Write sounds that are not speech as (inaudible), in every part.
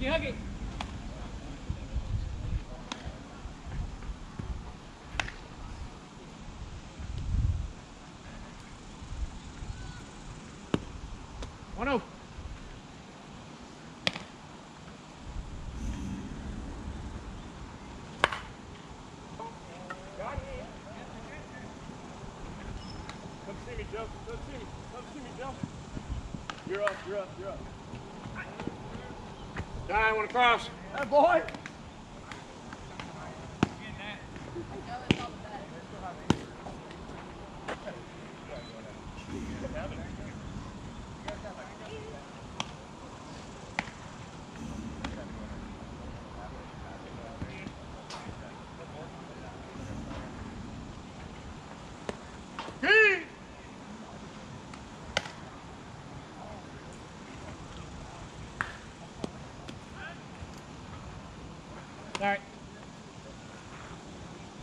You hug it. One oh. Come see me, Joe. Come see me. Come see me, Joe. You're up. You're up. You're up. John, want to cross? That boy.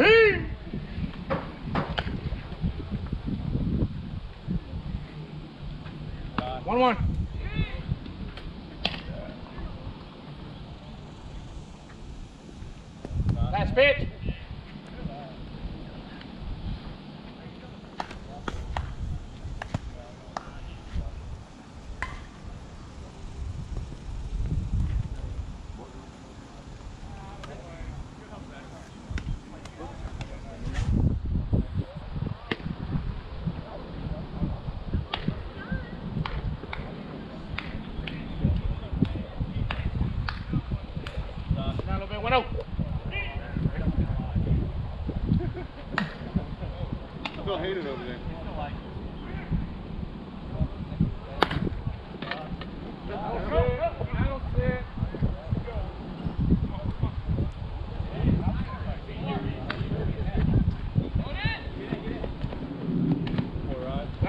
Key! One one. Last pitch. Down a little bit. One oh. I feel hated over there.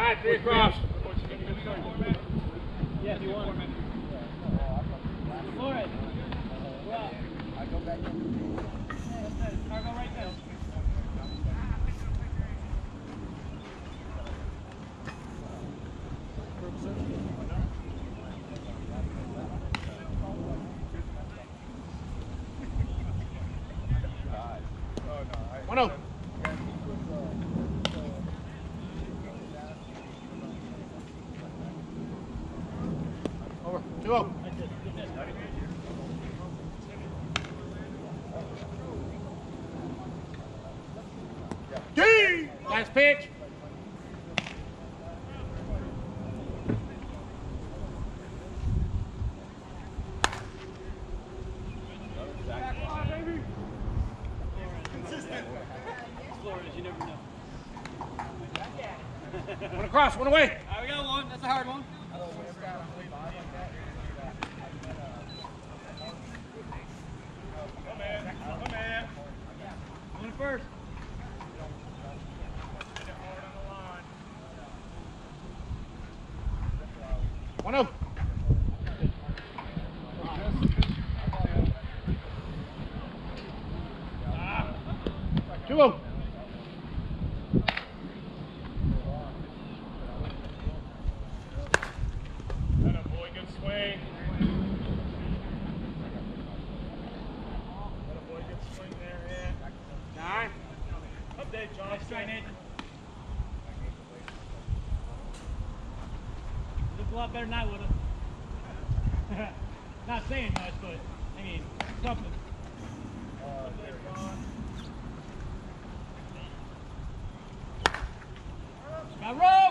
Nine, three across. Yeah, if you want. Flores. Go out. I go back it. Or right there. One oh. Over. Two oh. Key! Last pitch. Flores, you never know. One across. One away. All right, we got one. That's a hard one. Come in. Come in. One first. Hit it hard on the line. One oh. Two oh. That a boy. Good swing. That a boy. Good swing there. Yeah. Nine. Update, John. Nice try, Nathan. Looked a lot better than I would have. (laughs) Not saying much, but I mean something. Uh, Update, John. Got